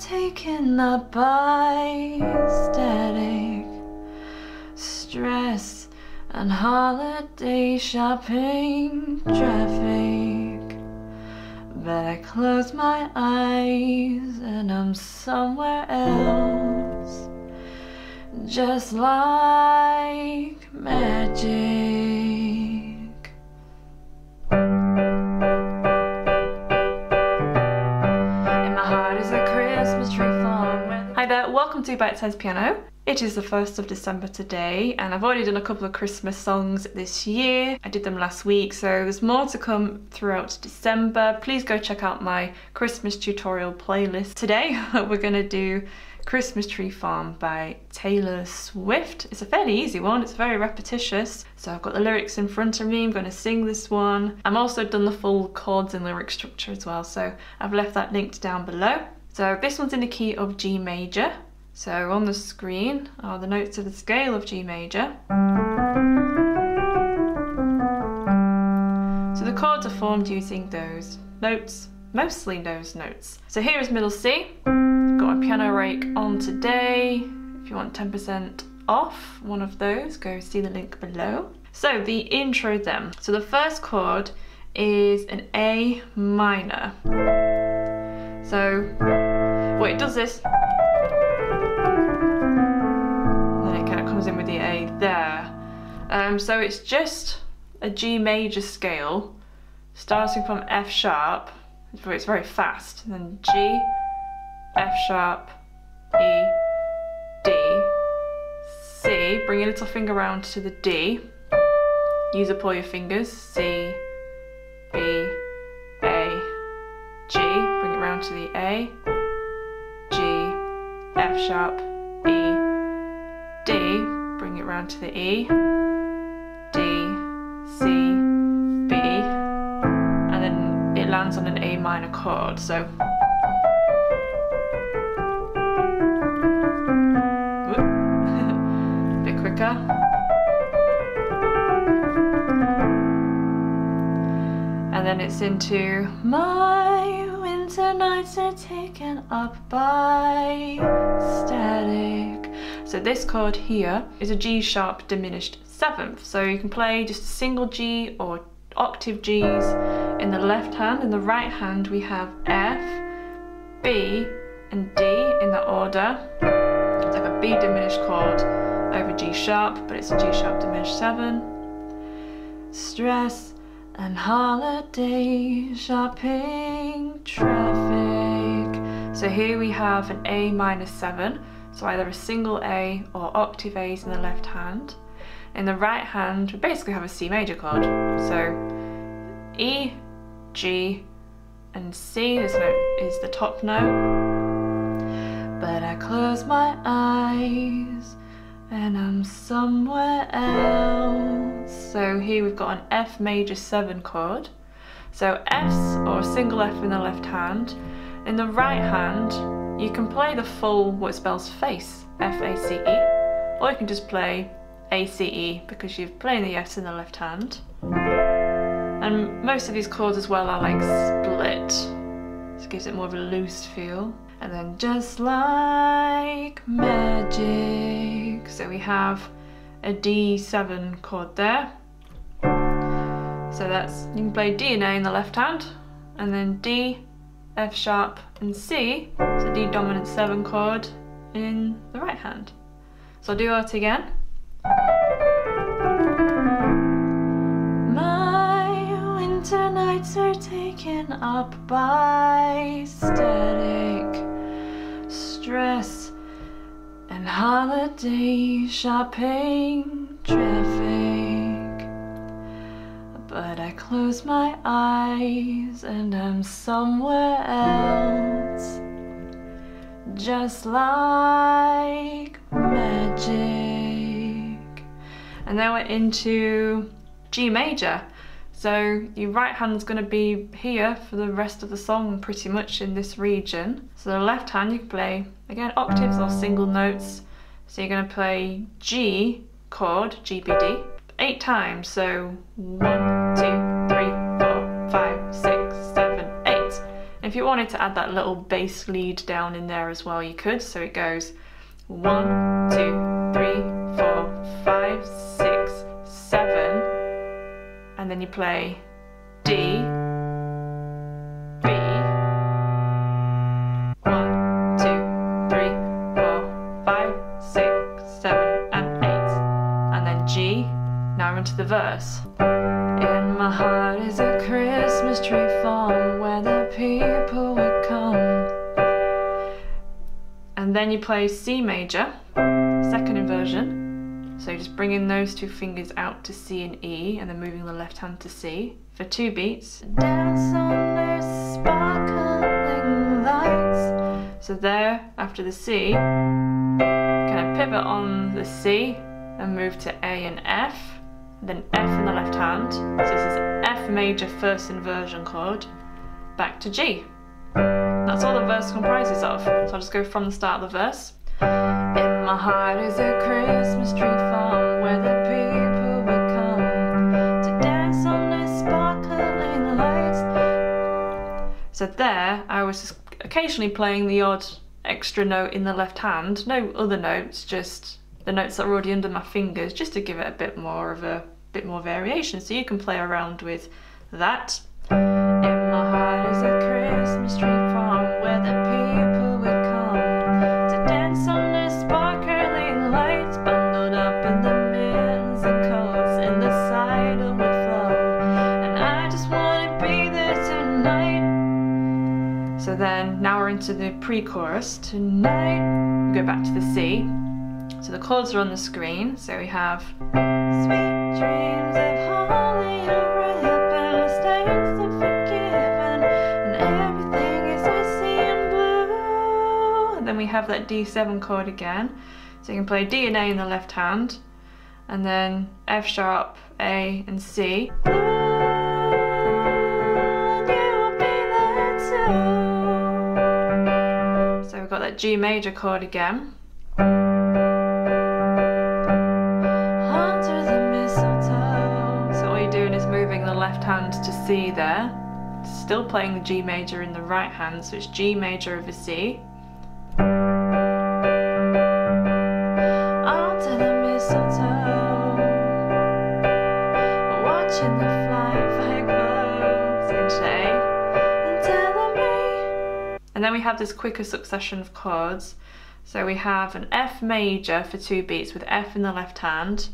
taken up by static, stress, and holiday shopping traffic. But I close my eyes and I'm somewhere else, just like to Bitesize Piano. It is the 1st of December today, and I've already done a couple of Christmas songs this year. I did them last week, so there's more to come throughout December. Please go check out my Christmas tutorial playlist. Today, we're gonna do Christmas Tree Farm by Taylor Swift. It's a fairly easy one, it's very repetitious. So I've got the lyrics in front of me, I'm going to sing this one. I'm also done the full chords and lyric structure as well, so I've left that linked down below. So this one's in the key of G major. So on the screen are the notes of the scale of G major. So the chords are formed using those notes, mostly those notes. So here is middle C. Got my piano rake on today. If you want 10% off one of those, go see the link below. So the intro then. So the first chord is an A minor. So, well, it does this. Um, so it's just a G major scale, starting from F sharp. It's very fast. Then G, F sharp, E, D, C. Bring your little finger round to the D. Use up all your fingers. C, B, A, G. Bring it round to the A. G, F sharp, E, D. Bring it round to the E. A chord. So Whoop. bit quicker. And then it's into my winter nights are taken up by static. So this chord here is a G sharp diminished seventh. So you can play just a single G or octave Gs in the left hand. In the right hand we have F, B and D in that order. It's like a B diminished chord over G sharp, but it's a G sharp diminished seven. Stress and holiday shopping traffic. So here we have an A minor minus seven, so either a single A or octave A's in the left hand. In the right hand, we basically have a C major chord. So E, G, and C, this note is the top note. But I close my eyes and I'm somewhere else. So here we've got an F major 7 chord. So F's or a single F in the left hand. In the right hand, you can play the full what spells face, F-A-C-E, or you can just play A-C-E because you're playing the F's in the left hand. And most of these chords as well are like split, so it gives it more of a loose feel. And then just like magic, so we have a D7 chord there. So that's, you can play D and A in the left hand, and then D, F sharp, and C, so D dominant 7 chord in the right hand. So I'll do that again. Up by static stress and holiday shopping traffic. But I close my eyes and I'm somewhere else, just like magic. And then we're into G major. So your right hand's going to be here for the rest of the song pretty much in this region. So the left hand you can play, again, octaves or single notes. So you're going to play G chord, G, B, D, eight times. So one, two, three, four, five, six, seven, eight. If you wanted to add that little bass lead down in there as well, you could. So it goes one, two, three, four, five, six, and then you play D, B, one, two, three, four, five, six, seven, and eight, and then G. Now into the verse. In my heart is a Christmas tree farm where the people would come. And then you play C major, second inversion. So just bringing those two fingers out to C and E and then moving the left hand to C for two beats. Dance under sparkling lights. So there, after the C, kind of pivot on the C and move to A and F, then F in the left hand. So this is F major first inversion chord, back to G. That's all the verse comprises of. So I'll just go from the start of the verse. My heart is a Christmas tree farm where the people would come to dance under sparkling lights. So there, I was occasionally playing the odd extra note in the left hand. No other notes, just the notes that are already under my fingers, just to give it a bit more of a bit more variation. So you can play around with that. In my heart is a Christmas tree tonight. So then, now we're into the pre-chorus. Tonight, we go back to the C. So the chords are on the screen. So we have sweet dreams of. And then we have that D7 chord again. So you can play D and A in the left hand, and then F sharp, A, and C. that G major chord again. Under the mistletoe. So all you're doing is moving the left hand to C there. Still playing the G major in the right hand, so it's G major over C. And then we have this quicker succession of chords. So we have an F major for two beats with F in the left hand.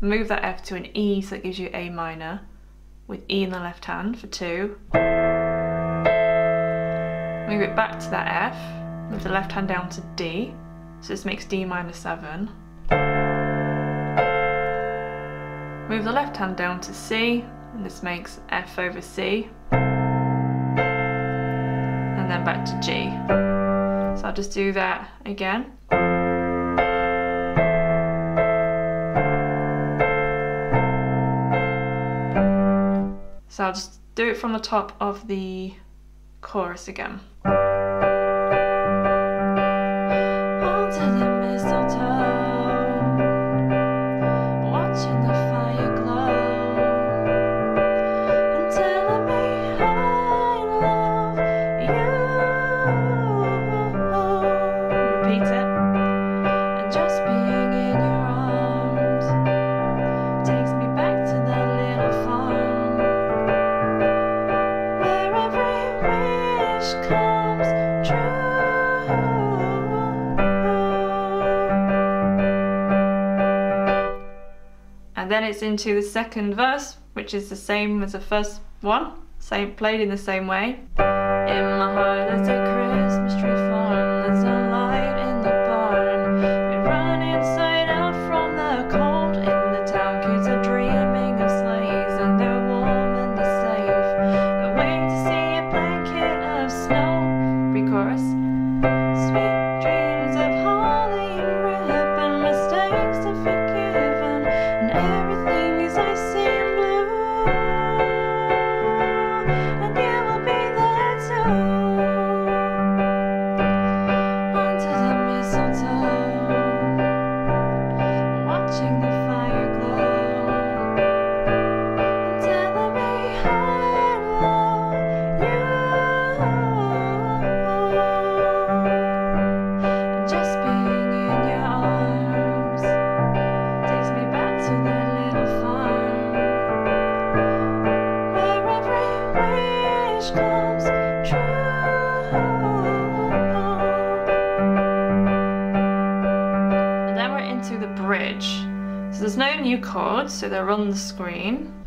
Move that F to an E so it gives you A minor with E in the left hand for two. Move it back to that F, move the left hand down to D, so this makes D minor 7. Move the left hand down to C, and this makes F over C. Then back to G. So I'll just do that again. So I'll just do it from the top of the chorus again. And then it's into the second verse, which is the same as the first one, same played in the same way. In my heart there's a Christmas tree new chords, so they're on the screen.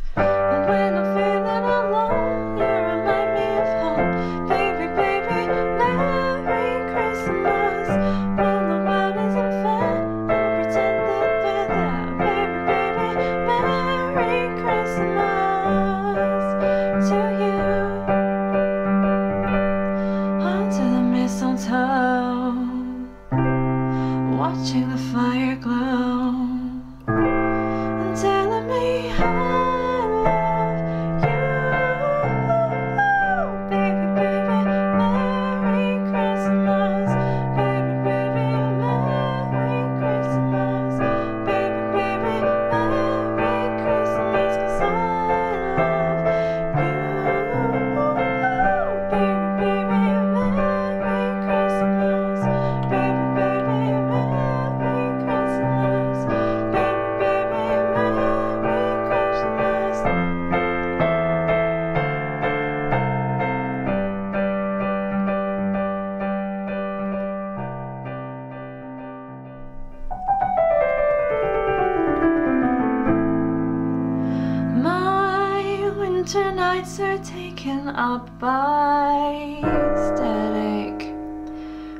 Up by static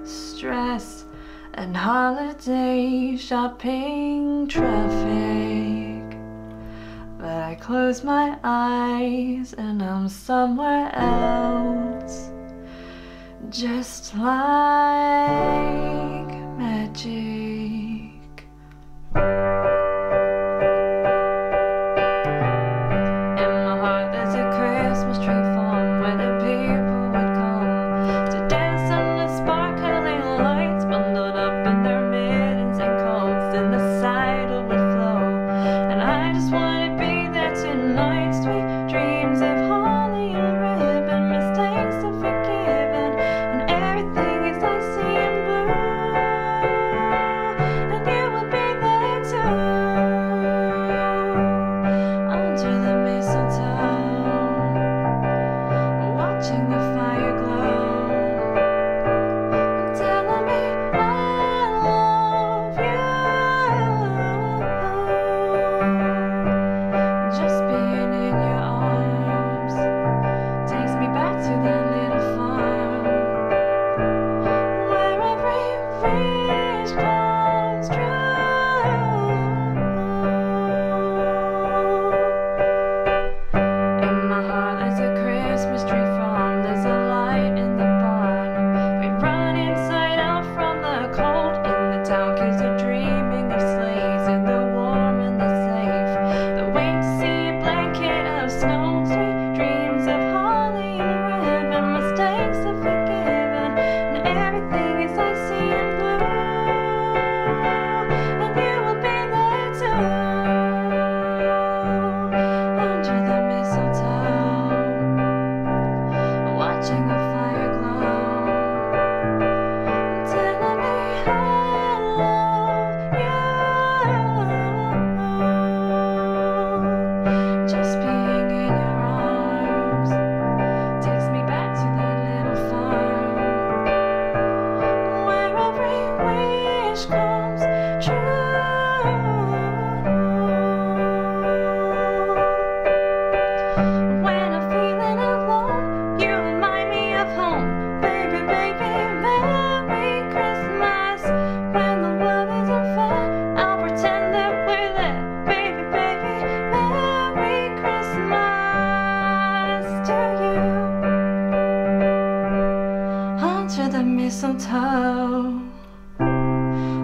stress and holiday shopping traffic. But I close my eyes and I'm somewhere else, just like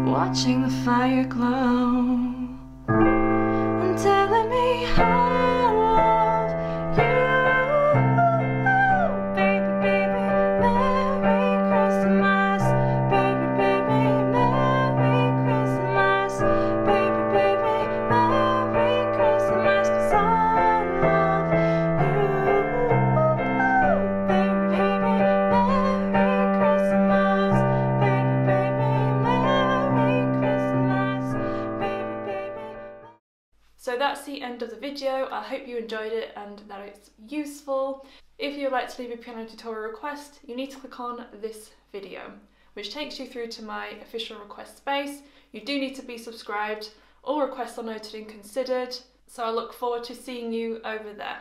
watching the fire glow the end of the video. I hope you enjoyed it and that it's useful. If you would like to leave a piano tutorial request, you need to click on this video, which takes you through to my official request space. You do need to be subscribed. All requests are noted and considered, so I look forward to seeing you over there.